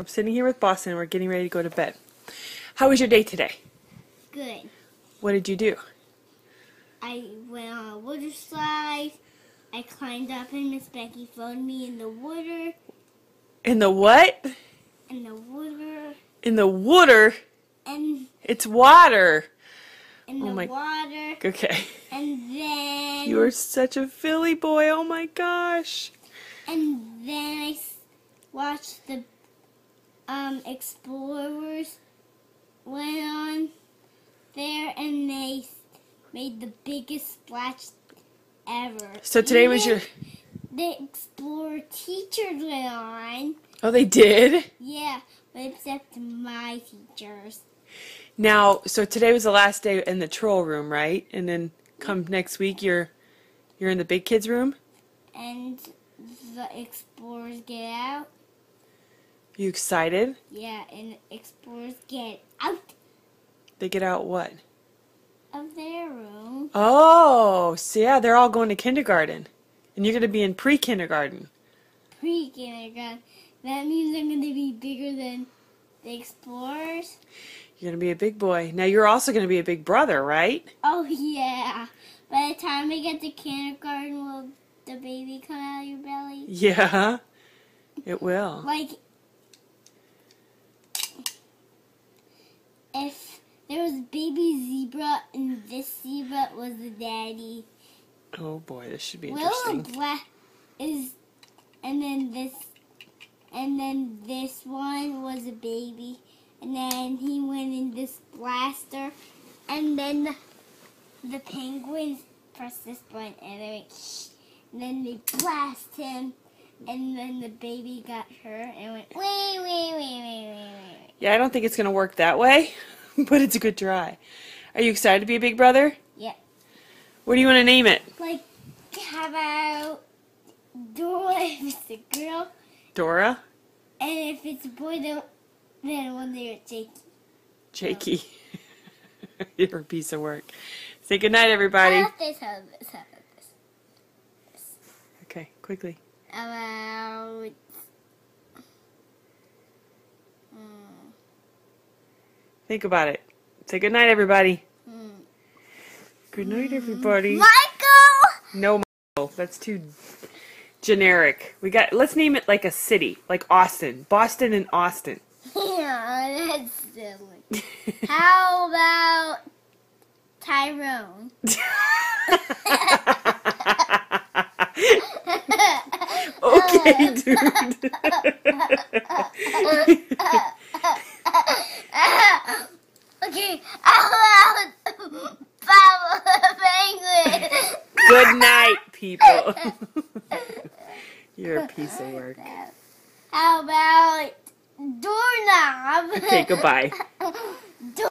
I'm sitting here with Boston. And we're getting ready to go to bed. How was your day today? Good. What did you do? I went on a water slide. I climbed up and Miss Becky phoned me in the water. In the what? In the water. In the water? And It's water. in Oh the my- water. Okay. And then You are such a Philly boy. Oh my gosh. and then I watched the um explorers went on there and they made the biggest splash ever. So today was your. The explorer teachers went on. Oh, they did? Yeah, but except my teachers. Now, so today was the last day in the troll room, right? And then come next week, you're you're in the big kids room. And the explorers get out. You excited? Yeah, and explorers get out They get out what? of their room. Oh, so yeah, they're all going to kindergarten, and you're going to be in pre-kindergarten. Pre kindergarten. That means I'm going to be bigger than the explorers. You're going to be a big boy. Now you're also going to be a big brother, right? Oh, yeah. By the time we get to kindergarten, will the baby come out of your belly? Yeah, it will. Like, if there was baby zebra and this zebra was the daddy, Oh boy, this should be Willow interesting. Black is, and then this, and then this one was a baby, and then he went in this blaster, and then the, the penguins pressed this button, and they went, shh, and then they blast him, and then the baby got hurt and went, wait, wait, wait, wait, wait. Yeah, I don't think it's going to work that way, but it's a good try. Are you excited to be a big brother? Yeah. What do you want to name it? Like, how about Dora if it's a girl? Dora? And if it's a boy, then then one there it's Jake. Jakey. You're a piece of work. Say goodnight, everybody. How about this? How this? How about this? Okay, quickly. About. Think about it. Say good night, everybody. Hmm. Good night, everybody. Michael. No, Michael, that's too generic. We got. Let's name it like a city, like Austin, Boston, and Austin. Yeah, that's silly. How about Tyrone? okay, dude. okay, how about Pablo the Penguin? Good night, people. You're a piece of work. How about doorknob? Okay, goodbye.